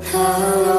Hello.